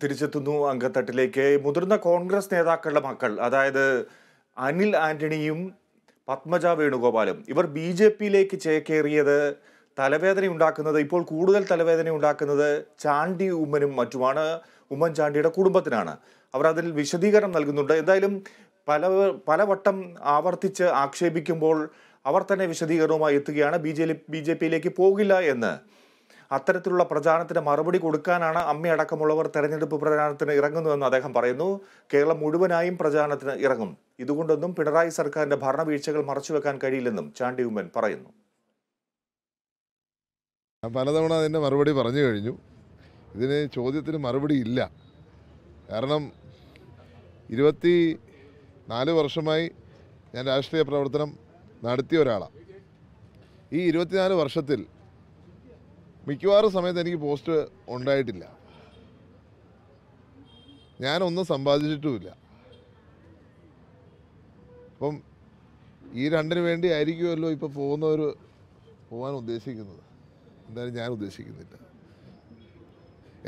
തിരിച്ചെത്തുന്നു അങ്കത്തട്ടിലേക്ക് മുതിർന്ന കോൺഗ്രസ് നേതാക്കളുടെ മക്കൾ അതായത് അനിൽ ആന്റണിയും പത്മജ വേണുഗോപാലും ഇവർ ബി ജെ പിയിലേക്ക് ചേക്കേറിയത് തലവേദന ഉണ്ടാക്കുന്നത് ഇപ്പോൾ കൂടുതൽ തലവേദന ഉണ്ടാക്കുന്നത് ചാണ്ടി ഉമ്മനും മറ്റുമാണ്. ഉമ്മൻചാണ്ടിയുടെ കുടുംബത്തിനാണ്. അവർ അതിൽ വിശദീകരണം നൽകുന്നുണ്ട്. എന്തായാലും പല പലവട്ടം ആവർത്തിച്ച് ആക്ഷേപിക്കുമ്പോൾ അവർ തന്നെ വിശദീകരണവുമായി എത്തുകയാണ്. ബി ജെ ബി ജെ പിയിലേക്ക് പോകില്ല എന്ന് അത്തരത്തിലുള്ള പ്രചാരണത്തിന് മറുപടി കൊടുക്കാനാണ് അമ്മയടക്കമുള്ളവർ തെരഞ്ഞെടുപ്പ് പ്രചാരണത്തിന് ഇറങ്ങുന്നുവെന്ന് അദ്ദേഹം പറയുന്നു. കേരളം മുഴുവനായും പ്രചാരണത്തിന് ഇറങ്ങും. ഇതുകൊണ്ടൊന്നും പിണറായി സർക്കാരിന്റെ ഭരണവീഴ്ചകൾ മറച്ചുവെക്കാൻ കഴിയില്ലെന്നും ചാണ്ടി ഉമ്മൻ പറയുന്നു. പലതവണ അതിന്റെ മറുപടി പറഞ്ഞു കഴിഞ്ഞു. ഇതിന് ചോദ്യത്തിന് മറുപടി ഇല്ല. കാരണം ഇരുപത്തി നാല് വർഷമായി ഞാൻ രാഷ്ട്രീയ പ്രവർത്തനം നടത്തിയ ഒരാളാണ് ഈ ഇരുപത്തിനാല് വർഷത്തിൽ മിക്കവാറും സമയത്ത് എനിക്ക് പോസ്റ്റ് ഉണ്ടായിട്ടില്ല. ഞാനൊന്നും സമ്പാദിച്ചിട്ടുമില്ല. അപ്പം ഈ രണ്ടിന് വേണ്ടി ആയിരിക്കുമല്ലോ ഇപ്പോൾ പോകുന്നവർ പോകാൻ ഉദ്ദേശിക്കുന്നത്. എന്തായാലും ഞാൻ ഉദ്ദേശിക്കുന്നില്ല.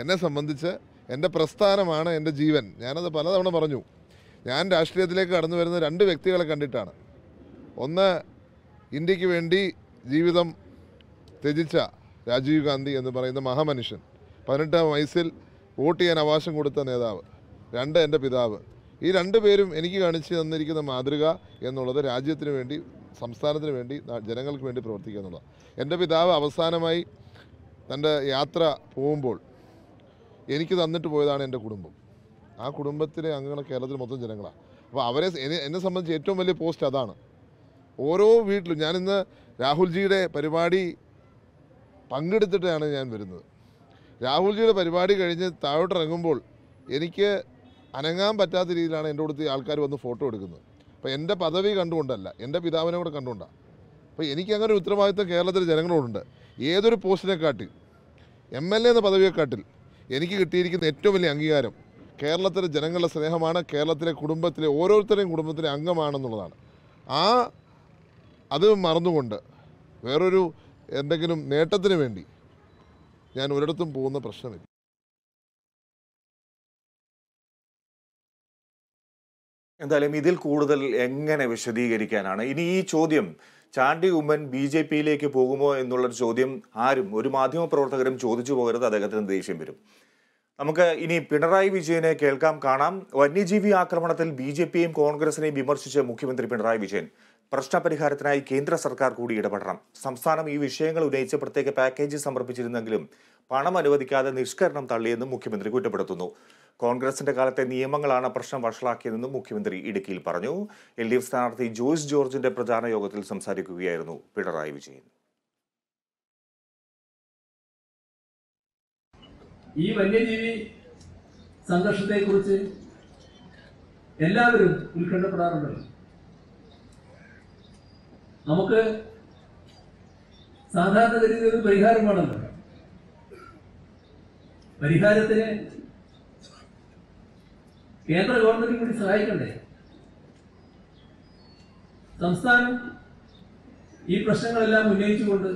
എന്നെ സംബന്ധിച്ച് എന്റെ പ്രസ്ഥാനമാണ് എന്റെ ജീവൻ. ഞാനത് പലതവണ പറഞ്ഞു. ഞാൻ രാഷ്ട്രീയത്തിലേക്ക് കടന്നു വരുന്ന രണ്ട് വ്യക്തികളെ കണ്ടിട്ടാണ്. ഒന്ന് ഇന്ത്യയ്ക്ക് വേണ്ടി ജീവിതം ത്യജിച്ച രാജീവ് ഗാന്ധി എന്ന് പറയുന്ന മഹാമനുഷ്യൻ പതിനെട്ടാം വയസ്സിൽ വോട്ട് ചെയ്യാൻ അവകാശം കൊടുത്ത നേതാവ് രണ്ട് എന്റെ പിതാവ്. ഈ രണ്ട് പേരും എനിക്ക് കാണിച്ചു തന്നിരിക്കുന്ന മാതൃക എന്നുള്ളത് രാജ്യത്തിന് വേണ്ടി സംസ്ഥാനത്തിന് വേണ്ടി ജനങ്ങൾക്ക് വേണ്ടി പ്രവർത്തിക്കുക എന്നുള്ളതാണ് എന്റെ പിതാവ് അവസാനമായി തന്റെ യാത്ര പോകുമ്പോൾ എനിക്ക് തന്നിട്ട് പോയതാണ് എന്റെ കുടുംബം. ആ കുടുംബത്തിലെ അംഗങ്ങൾ കേരളത്തിൽ മൊത്തം ജനങ്ങളാണ്. അപ്പോൾ അവരെ എന്നെ സംബന്ധിച്ച് ഏറ്റവും വലിയ പോസ്റ്റ് അതാണ്. ഓരോ വീട്ടിലും ഞാനിന്ന് രാഹുൽജിയുടെ പരിപാടി പങ്കെടുത്തിട്ടാണ് ഞാൻ വരുന്നത്. രാഹുൽജിയുടെ പരിപാടി കഴിഞ്ഞ് താഴോട്ട് ഇറങ്ങുമ്പോൾ എനിക്ക് അനങ്ങാൻ പറ്റാത്ത രീതിയിലാണ് എന്റെ അടുത്ത് ആൾക്കാർ വന്ന് ഫോട്ടോ എടുക്കുന്നത്. അപ്പോൾ എന്റെ പദവി കണ്ടുകൊണ്ടല്ല എന്റെ പിതാവിനെ കൂടെ കണ്ടുകൊണ്ടാണ് അപ്പോൾ എനിക്കങ്ങനെ ഒരു ഉത്തരവാദിത്തം കേരളത്തിലെ ജനങ്ങളോടുണ്ട്. ഏതൊരു പോസ്റ്റിനെക്കാട്ടിൽ എം എൽ എ എന്ന പദവിയെക്കാട്ടിൽ എനിക്ക് കിട്ടിയിരിക്കുന്ന ഏറ്റവും വലിയ അംഗീകാരം കേരളത്തിലെ ജനങ്ങളുടെ സ്നേഹമാണ് കേരളത്തിലെ കുടുംബത്തിലെ ഓരോരുത്തരുടെയും കുടുംബത്തിലെ അംഗമാണെന്നുള്ളതാണ്. ആ അത് മറന്നുകൊണ്ട് വേറൊരു എന്തെങ്കിലും നേട്ടത്തിന് വേണ്ടി ഞാൻ ഒരിടത്തും പോകുന്ന പ്രശ്നമില്ല. എന്തായാലും ഇതിൽ കൂടുതൽ എങ്ങനെ വിശദീകരിക്കാനാണ്? ഇനി ഈ ചോദ്യം ചാണ്ടി ഉമ്മൻ ബി ജെ പിയിലേക്ക് പോകുമോ എന്നുള്ളൊരു ചോദ്യം ആരും ഒരു മാധ്യമ പ്രവർത്തകരും ചോദിച്ചു പോകരുത് അദ്ദേഹത്തിന് ദേഷ്യം വരും. നമുക്ക് ഇനി പിണറായി വിജയനെ കേൾക്കാം കാണാം. വന്യജീവി ആക്രമണത്തിൽ ബി ജെ പിയെയും കോൺഗ്രസിനെയും വിമർശിച്ച മുഖ്യമന്ത്രി പിണറായി വിജയൻ. പ്രശ്നപരിഹാരത്തിനായി കേന്ദ്ര സർക്കാർ കൂടി ഇടപെടണം. സംസ്ഥാനം ഈ വിഷയങ്ങൾ ഉന്നയിച്ച് പ്രത്യേക പാക്കേജ് സമർപ്പിച്ചിരുന്നെങ്കിലും പണം അനുവദിക്കാതെ നിഷ്കരണം തള്ളിയെന്നും മുഖ്യമന്ത്രി കുറ്റപ്പെടുത്തുന്നു. കോൺഗ്രസിന്റെ കാലത്തെ നിയമങ്ങളാണ് പ്രശ്നം വഷളാക്കിയതെന്നും മുഖ്യമന്ത്രി ഇടുക്കിയിൽ പറഞ്ഞു. എൽ ഡി എഫ് സ്ഥാനാർത്ഥി ജോയ്സ് ജോർജിന്റെ പ്രചാരണ യോഗത്തിൽ സംസാരിക്കുകയായിരുന്നു പിണറായി വിജയൻ. ഈ വന്യജീവി സംഘർഷത്തെക്കുറിച്ച് എല്ലാവരും ഉത്കണ്ഠപ്പെടാറുണ്ടല്ലോ. നമുക്ക് സാധാരണഗതിയിൽ ഒരു പരിഹാരം വേണമല്ലോ പരിഹാരത്തിന് കേന്ദ്ര ഗവൺമെന്റ് കൂടി സഹായിക്കണ്ടേ? സംസ്ഥാനം ഈ പ്രശ്നങ്ങളെല്ലാം ഉന്നയിച്ചുകൊണ്ട്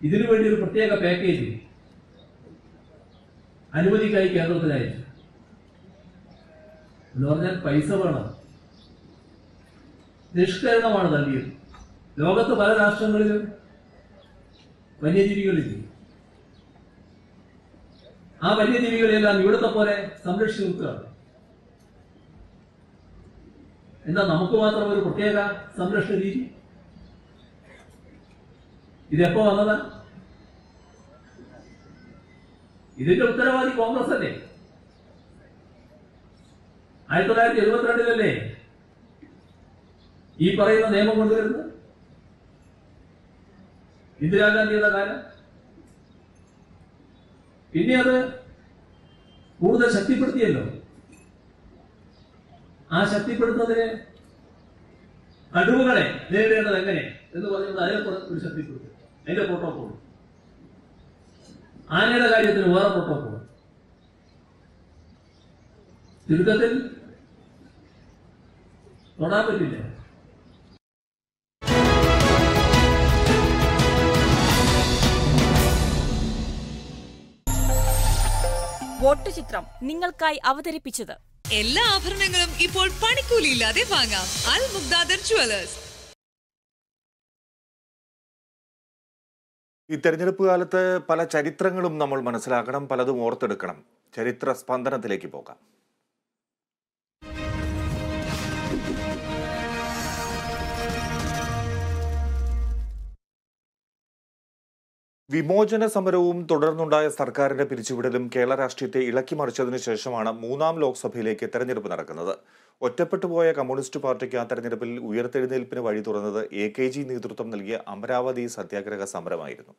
ഇതിനു വേണ്ടി ഒരു പ്രത്യേക പാക്കേജ് അനുമതിക്കായി കേന്ദ്രത്തിലായിരുന്നു എന്ന് പറഞ്ഞാൽ പൈസ വേണം. നിഷ്കരണമാണ് നൽകിയത്. ലോകത്ത് പല രാഷ്ട്രങ്ങളിലും വന്യജീവികളില്ല? ആ വന്യജീവികളെല്ലാം ഇവിടുത്തെ പോലെ സംരക്ഷിച്ചു നിർത്തുകയാണ് എന്താ നമുക്ക് മാത്രം ഒരു പ്രത്യേക സംരക്ഷണ രീതി? ഇതെപ്പോ വന്നതാ? ഇതിന്റെ ഉത്തരവാദി കോൺഗ്രസ് അല്ലേ ആയിരത്തി തൊള്ളായിരത്തി എഴുപത്തിരണ്ടിലല്ലേ? ഈ പറയുന്ന നിയമം കൊണ്ടുവരുന്നത്? ഇന്ദിരാഗാന്ധിയുടെ കാലം? പിന്നെ അത് കൂടുതൽ ശക്തിപ്പെടുത്തിയല്ലോ. ആ ശക്തിപ്പെടുത്തുന്നതിന് കഴിവുകളെ നേരിടേണ്ടത് എങ്ങനെ? എന്ന് പറയുന്നത് അതിനെ ഒരു ശക്തിപ്പെടുത്തും. അതിന്റെ പ്രോട്ടോകോൾ ആനയുടെ കാര്യത്തിന് വേറെ പ്രോട്ടോകോൾ ചുരുക്കത്തിൽ തൊടാൻ പറ്റില്ല. വോട്ട് ചിത്രം നിങ്ങൾക്കായി അവതരിപ്പിച്ചത്. എല്ലാ ആഭരണങ്ങളും ഇപ്പോൾ പണിക്കൂലിയില്ലാതെ വാങ്ങാം. അൽ മുഗ്ദാദർ ജുവലേഴ്സ് ഈ തെരഞ്ഞെടുപ്പ് കാലത്ത് പല ചരിത്രങ്ങളും നമ്മൾ മനസ്സിലാക്കണം പലതും ഓർത്തെടുക്കണം. ചരിത്ര സ്പന്ദനത്തിലേക്ക് പോകാം. വിമോചന സമരവും തുടർന്നുണ്ടായ സർക്കാരിന്റെ പിരിച്ചുവിടലും കേരള രാഷ്ട്രീയത്തെ ഇളക്കിമറിച്ചതിനു ശേഷമാണ് മൂന്നാം ലോക്സഭയിലേക്ക് തെരഞ്ഞെടുപ്പ് നടക്കുന്നത്. ഒറ്റപ്പെട്ടുപോയ കമ്മ്യൂണിസ്റ്റ് പാർട്ടിക്ക് ആ തെരഞ്ഞെടുപ്പിൽ ഉയർത്തെഴുന്നേൽപ്പിന് വഴി തുറന്നത് എ കെ ജി നേതൃത്വം നൽകിയ അമരാവതി സത്യാഗ്രഹ സമരമായിരുന്നു.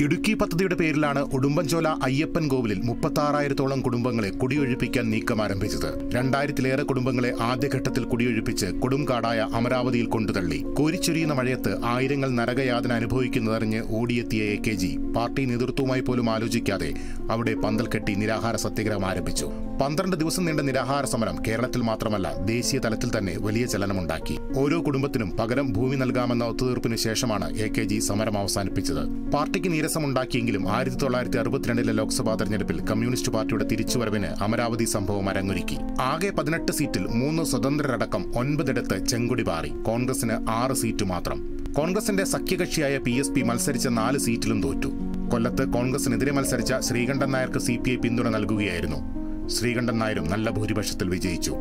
ഇടുക്കി പദ്ധതിയുടെ പേരിലാണ് ഉടുമ്പൻചോല അയ്യപ്പൻ കോവിലിൽ മുപ്പത്താറായിരത്തോളം കുടുംബങ്ങളെ കുടിയൊഴിപ്പിക്കാൻ നീക്കം ആരംഭിച്ചത്. രണ്ടായിരത്തിലേറെ കുടുംബങ്ങളെ ആദ്യഘട്ടത്തിൽ കുടിയൊഴിപ്പിച്ച് കൊടുംകാടായ അമരാവതിയിൽ കൊണ്ടുതള്ളി. കോരിച്ചൊരിയുന്ന മഴയത്ത് ആയിരങ്ങൾ നരകയാതന അനുഭവിക്കുന്നതറിഞ്ഞ് ഓടിയെത്തിയ എ കെ ജി. പാർട്ടി നേതൃത്വവുമായി പോലും ആലോചിക്കാതെ അവിടെ പന്തൽ കെട്ടി നിരാഹാര സത്യാഗ്രഹം ആരംഭിച്ചു. പന്ത്രണ്ട് ദിവസം നീണ്ട നിരാഹാര സമരം കേരളത്തിൽ മാത്രമല്ല ദേശീയ തലത്തിൽ തന്നെ വലിയ ചലനമുണ്ടാക്കി. ഓരോ കുടുംബത്തിനും പകരം ഭൂമി നൽകാമെന്ന ഒത്തുതീർപ്പിന് ശേഷമാണ് എ കെ ജി സമരം അവസാനിപ്പിച്ചത്. പാർട്ടിക്ക് നീരസമുണ്ടാക്കിയെങ്കിലും ആയിരത്തി തൊള്ളായിരത്തി അറുപത്തിരണ്ടിലെ ലോക്സഭാ തെരഞ്ഞെടുപ്പിൽ കമ്മ്യൂണിസ്റ്റ് പാർട്ടിയുടെ തിരിച്ചുവരവിന് അമരാവതി സംഭവം അരങ്ങൊരുക്കി. ആകെ പതിനെട്ട് സീറ്റിൽ മൂന്ന് സ്വതന്ത്രരടക്കം ഒൻപതിടത്ത് ചെങ്കുടി പാറി. കോൺഗ്രസിന് ആറ് സീറ്റ് മാത്രം. കോൺഗ്രസിന്റെ സഖ്യകക്ഷിയായ പി എസ് പി മത്സരിച്ച നാല് സീറ്റിലും തോറ്റു. കൊല്ലത്ത് കോൺഗ്രസിനെതിരെ മത്സരിച്ച ശ്രീകണ്ഠൻ നായർക്ക് സി പി ഐ പിന്തുണ നൽകുകയായിരുന്നു. ശ്രീകണ്ഠൻ നായരും നല്ല ഭൂരിപക്ഷത്തിൽ വിജയിച്ചു.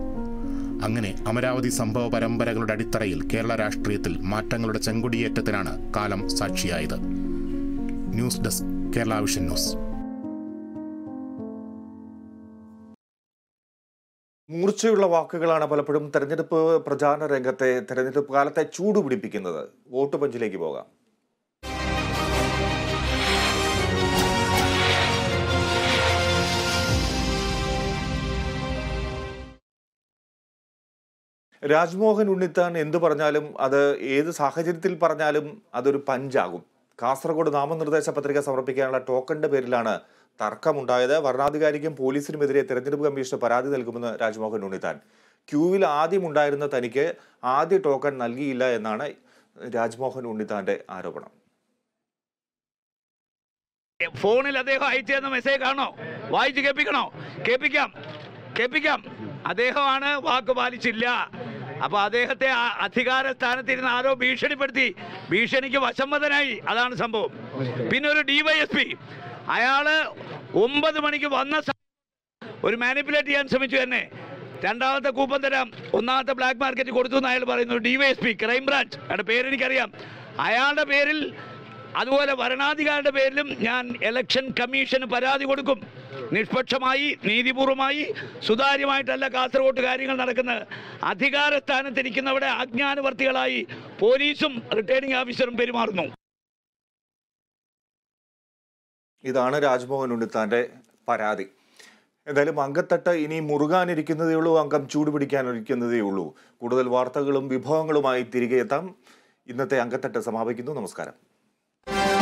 അങ്ങനെ അമരാവതി സംഭവ പരമ്പരകളുടെ അടിത്തറയിൽ കേരള രാഷ്ട്രീയത്തിൽ മാറ്റങ്ങളുടെ ചെങ്കൊടിയേറ്റത്തിനാണ് കാലം സാക്ഷിയായത്. News desk Kerala Vision News. മൂർച്ചയുള്ള വാക്കുകളാണ് പലപ്പോഴും തെരഞ്ഞെടുപ്പ് പ്രചാരണ രംഗത്തെ തെരഞ്ഞെടുപ്പ് കാലത്തെ ചൂടുപിടിപ്പിക്കുന്നത് വോട്ട് പഞ്ചിലേക്ക് പോകാം. രാജ്മോഹൻ ഉണ്ണിത്താൻ എന്തു പറഞ്ഞാലും അത് ഏത് സാഹചര്യത്തിൽ പറഞ്ഞാലും അതൊരു പഞ്ചാകും. കാസർഗോഡ് നാമനിർദ്ദേശ പത്രിക സമർപ്പിക്കാനുള്ള ടോക്കണിന്റെ പേരിലാണ് തർക്കമുണ്ടായത്. വരണാധികാരിക്കും പോലീസിനുമെതിരെ തെരഞ്ഞെടുപ്പ് കമ്മീഷന് പരാതി നൽകുമെന്ന് രാജ്മോഹൻ ഉണ്ണിത്താൻ. ക്യൂവിൽ ആദ്യം ഉണ്ടായിരുന്ന തനിക്ക് ആദ്യ ടോക്കൺ നൽകിയില്ല എന്നാണ് രാജ്മോഹൻ ഉണ്ണിത്താന്റെ ആരോപണം. ഫോണിൽ അദ്ദേഹം അയച്ചു തന്ന മെസ്സേജ് കാണോ വായിച്ച് കേൾപ്പിക്കണോ? കേൾപ്പിക്കാം. കേൾപ്പിക്കാം. അദ്ദേഹമാണ് വാക്ക് പാലിച്ചില്ല. അപ്പൊ അദ്ദേഹത്തെ അധികാര സ്ഥാനത്തിരുന്ന് ആരോ ഭീഷണിപ്പെടുത്തി. ഭീഷണിക്ക് വശംവദനായി അതാണ് സംഭവം. പിന്നെ ഒരു ഡിവൈഎസ്പി അയാൾ ഒമ്പത് മണിക്ക് വന്ന ഒരു മാനിപ്പുലേറ്റ് ചെയ്യാൻ ശ്രമിച്ചു എന്നെ. രണ്ടാമത്തെ കൂപ്പൺ തരാം. ഒന്നാമത്തെ ബ്ലാക്ക് മാർക്കറ്റ് കൊടുത്തു എന്ന് അയാൾ പറയുന്നു. ഡിവൈഎസ്പി ക്രൈം ബ്രാഞ്ച് അയാളുടെ പേരെനിക്കറിയാം. അയാളുടെ പേരിൽ അതുപോലെ ഭരണാധികാരിയുടെ പേരിലും ഞാൻ ഇലക്ഷൻ കമ്മീഷന് പരാതി കൊടുക്കും. നിഷ്പക്ഷമായി നീതിപൂർവമായി സുതാര്യമായിട്ടല്ല കാസർഗോട്ട് കാര്യങ്ങൾ നടക്കുന്നത് അധികാര സ്ഥാനത്തിരിക്കുന്നവിടെ അജ്ഞാനവർത്തികളായി പോലീസും റിട്ടേണിംഗ് ഓഫീസറും പെരുമാറുന്നു. ഇതാണ് രാജ്മോഹൻ ഉണ്ണിത്താന്റെ പരാതി. എന്തായാലും അങ്കത്തട്ട് ഇനി മുറുകാനിരിക്കുന്നതേ ഉള്ളൂ അംഗം ചൂടുപിടിക്കാനിരിക്കുന്നതേ ഉള്ളൂ. കൂടുതൽ വാർത്തകളും വിഭവങ്ങളുമായി തിരികെ എത്താം. ഇന്നത്തെ അങ്കത്തട്ട് സമാപിക്കുന്നു. നമസ്കാരം. Thank you.